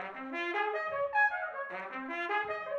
Thank you.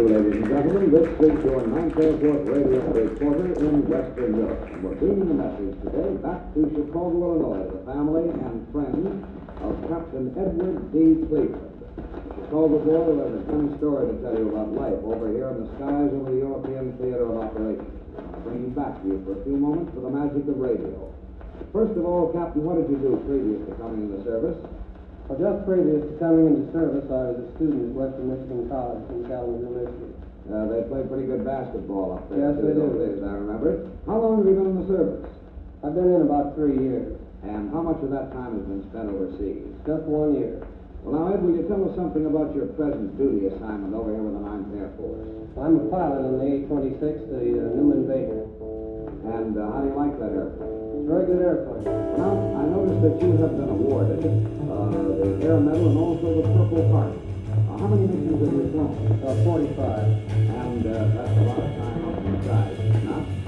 Ladies and gentlemen? This is your Airport radio reporter in Western Europe. We're bringing the message today back to Chicago, Illinois, the family and friends of Captain Edward D. Cleveland. Chicago boy who has a funny story to tell you about life over here in the skies over the European theater of operations. I'll bring back to you for a few moments for the magic of radio. First of all, Captain, what did you do previous to coming in the service? Just previous to coming into service, I was a student at Western Michigan College in Kalamazoo, Michigan. Uh, they play pretty good basketball up there. Yes, too, they do. days, I remember. How long have you been in the service? I've been in about three years, And how much of that time has been spent overseas? just one year. Well, now, Ed, will you tell us something about your present duty assignment over here with the Ninth Air Force? I'm a pilot on the A-26, the uh, New Invader. And uh, how do you like that airplane? Very good airplane. Now, I noticed that you have been awarded uh, the Air Medal and also the Purple Heart. Uh, how many missions have you flown? Uh, 45. And uh, that's a lot of time in the skies, not?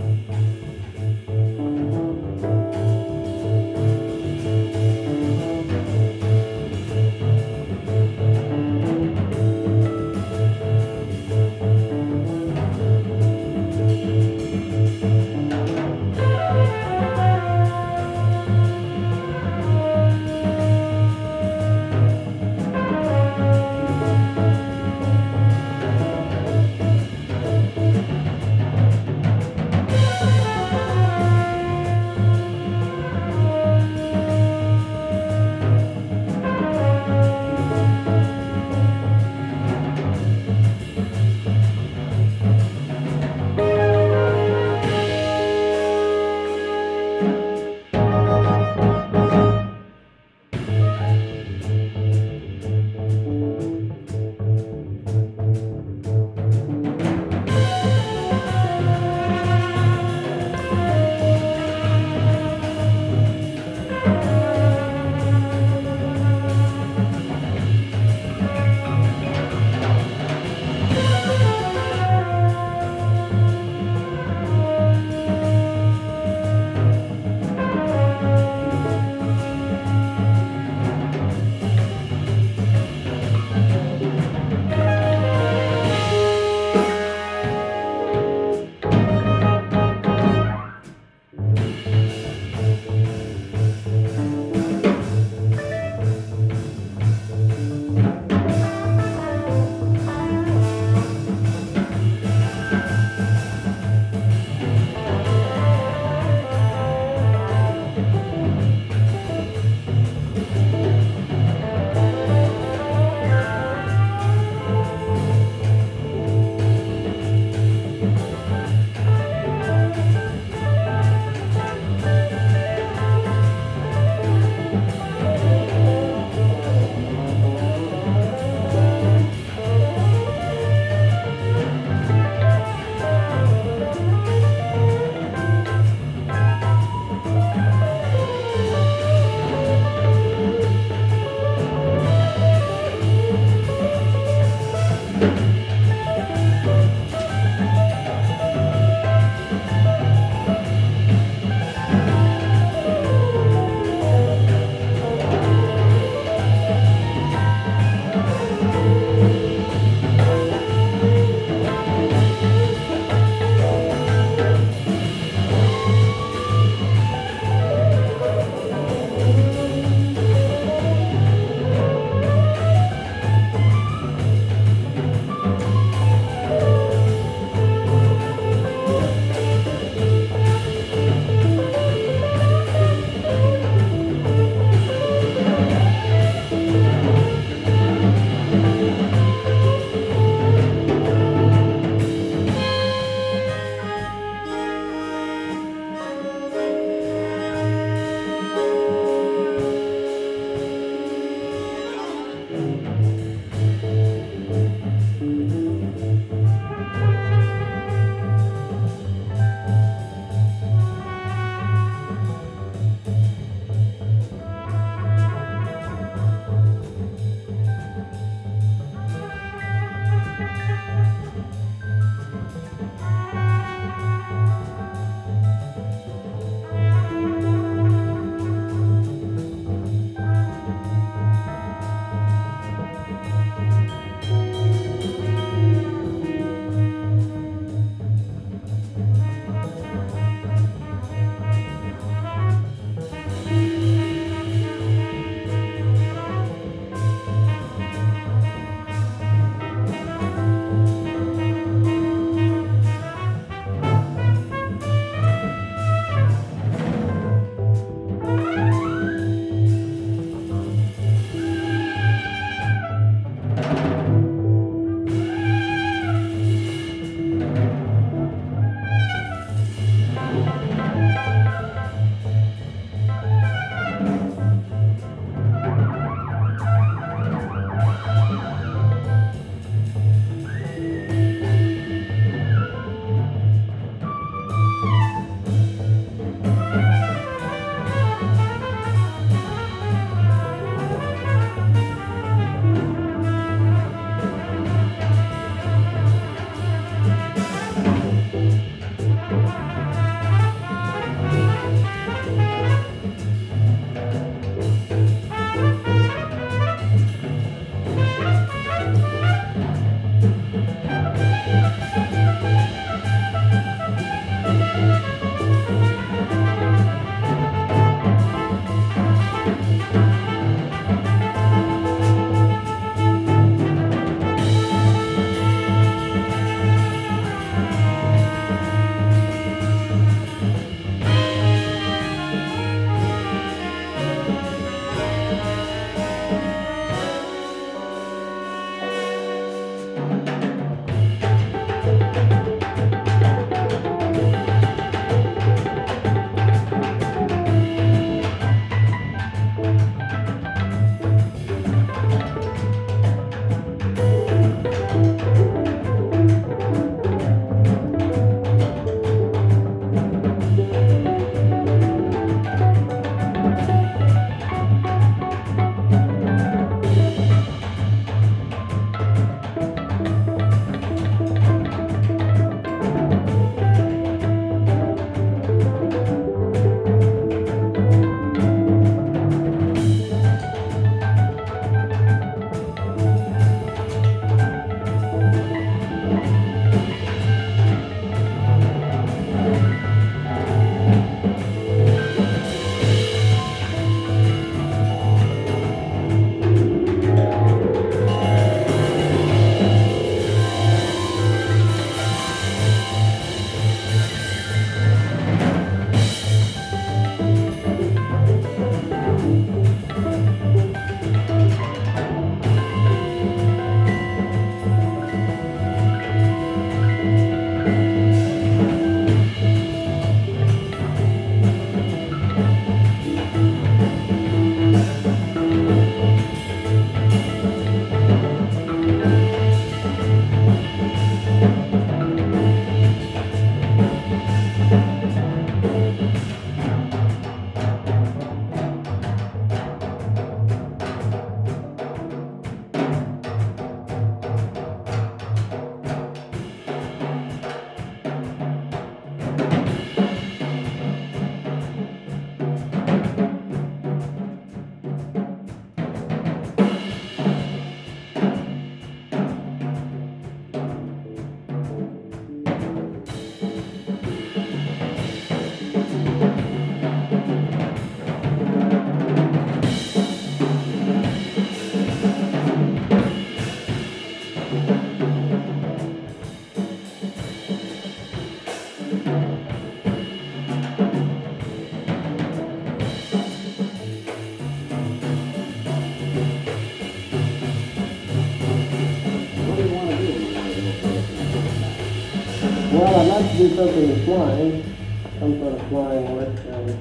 I'd to do something with flying, some sort of flying work, uh,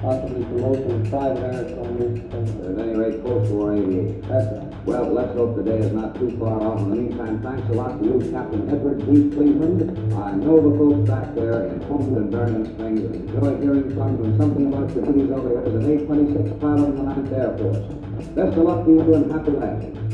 possibly promotion of private uh, At any rate, close for aviation. That's right. Well, let's hope the day is not too far off. In the meantime, thanks a lot to you, Captain Edward B. Cleveland. I know the folks back there in Holmes and Vernon Springs enjoy hearing from you and something about your duties over here as an A-26 pilot the Ninth Air Force. Best of luck to you and happy landing.